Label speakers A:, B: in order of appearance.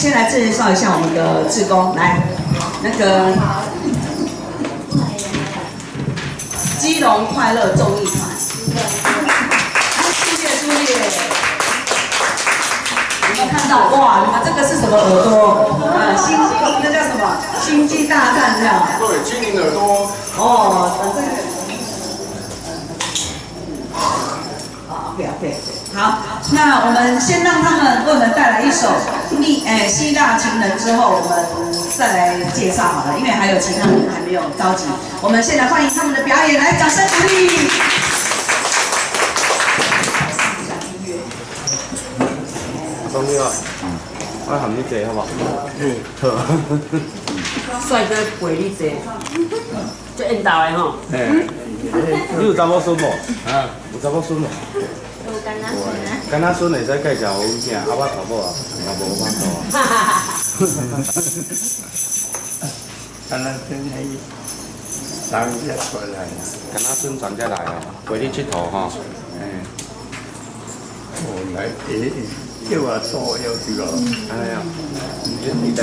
A: 先来介绍一下我们的志工，来，那个基隆快乐综艺团，朱烈朱烈，有没有看到？哇，你们这个是什么耳朵？呃，星际，那叫什么？星际大战这样。
B: 对，精灵耳朵。
A: 哦，这个。好，OK OK，好，那我们先让他们为我们带来一首希诶希腊情人之后，我们再来介绍好了，因为还有其他人还没有着急。我们现在欢迎他们的表演，来掌声鼓励。
B: 兄弟啊，我含你坐好不好？嗯，
A: 好。帅哥陪你坐，就引导的吼。
B: 嘿，你有查某孙无？啊，有查某孙无？
C: 有干那孙？
B: 会使介绍阮囝，啊我查某啊，也无法度啊。哈哈哈！
D: 干那孙还长家出来啊？
B: 干那孙长家来啊，陪你佚佗吼。
D: 嗯。我来诶。叫我做要去咯。
B: 哎呀，你在。